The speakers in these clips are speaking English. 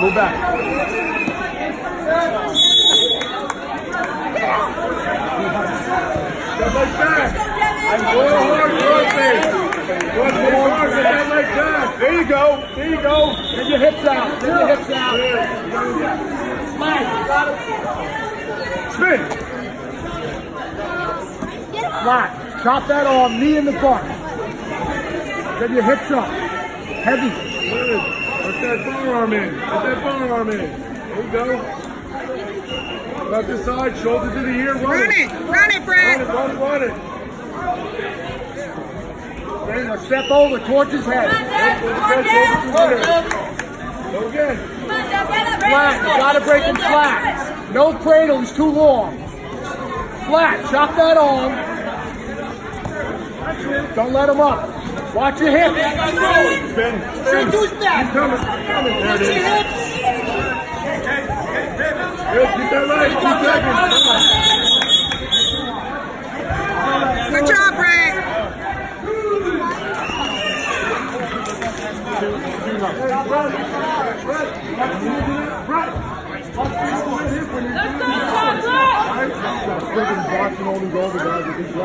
Move back. Step like that. Go hard, rotate. One more hard, step like that. There you go. There you go. Get your hips out. Get your hips out. Spin. Flat. Chop that arm. Knee in the butt. Get your hips up. Heavy. Let that forearm in. Let that forearm in. There you go. Left the side, shoulder to the ear. Run, Run it, run it, Run it, run, run it. Okay, now step over towards his head. Let that shoulder to the ear. Go again. Flat. You gotta break him flat. No cradle. He's too long. Flat. Chop that arm. Don't let him up. Watch your hips. Spin. Coming. There it is. Good, keep that leg. Good job, guys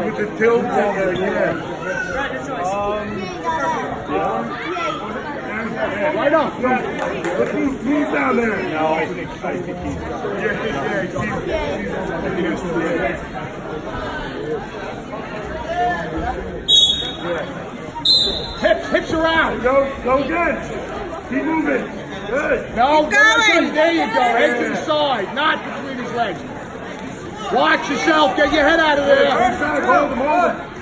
with the tilt in there, yeah. Right up. Let's move, move down there. No, I think, I think he's. Yeah, yeah, keep, Hips. Hips around. Go, go good. Keep moving. Good. No, Keep going. There you go. Head to the side, not between his legs. Watch yourself. Get your head out of there. Inside, hold him, hold him.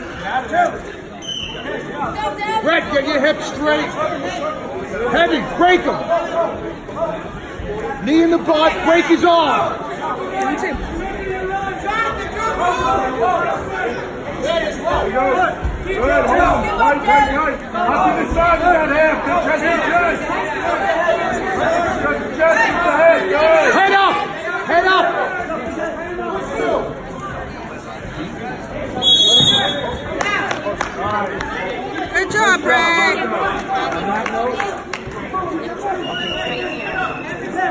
Brett, get your hips straight. Heavy. Break him. Knee in the butt. Break his arm. One, two. Good, head. Head up. Head up. Good job, Brett.